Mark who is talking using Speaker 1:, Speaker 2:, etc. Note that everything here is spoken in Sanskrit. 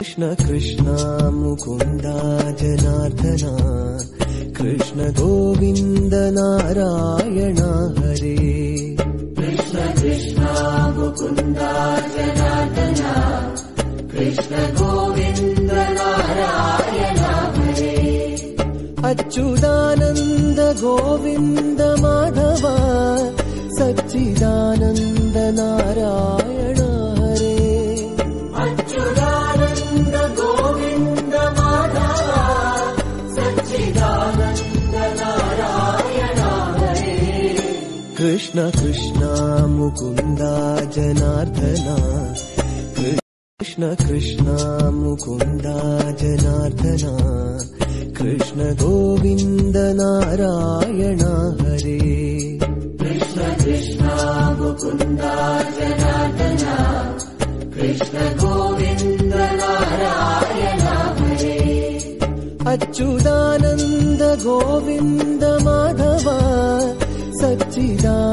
Speaker 1: कृष्ण कृष्ण मुकुन्दा जनार्दना कृष्ण गोविन्द नारायण हरे।
Speaker 2: कृष्ण कृष्ण मुकुन्दा जनार्दना कृष्ण गोविन्द नारायण हरे।
Speaker 1: अच्युतानन्द गोविन्द माधव सच्चिदानन्द नारायण कृष्ण कृष्ण मुकुन्दा जनार्दना। कृष्ण कृष्ण मुकुन्दा जनार्दना। कृष्ण गोविन्द नारायण हरे।
Speaker 2: कृष्ण कृष्ण मुकुन्दा जनार्दना। कृष्ण गोविन्द नारायण हरे।
Speaker 1: अच्युतानन्द गोविन्द माधव सच्चिदानन्द नारायण